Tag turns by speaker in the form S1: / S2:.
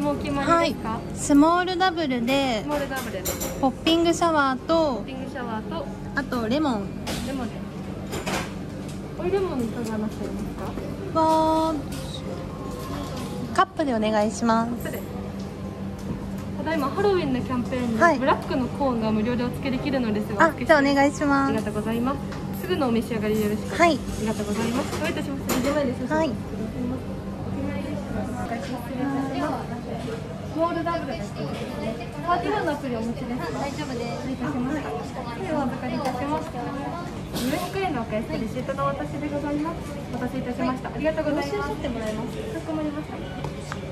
S1: まりですか、
S2: はい。スモールダブルで
S1: スモールダブルで。
S2: ポッピングシャワーと
S1: ピングシャワーと
S2: あとレモン。
S1: レモン。でおいレモンいかがなさいますか？
S2: はカップでお願いします。
S1: ただいまハロウィンのキャンペーンで、
S2: はい。
S1: ブラックのコーンが無料でお付けできるのですが
S2: あじゃあお願いし
S1: ありが
S2: ます
S1: とうございます。すぐのお召し上がりよろしく
S2: はい。
S1: ありがとうございます。どういたしまして目の前で写真
S2: はい。
S1: スゴールダブルですパーティーワンのアプリお持ちです大丈夫です。失礼いたしましたではお預かりい。たします200円のお返しレシートのお渡しでござい。ますお渡しい。たしました、ありがとうござい。ますってもらい。ますかしこまりました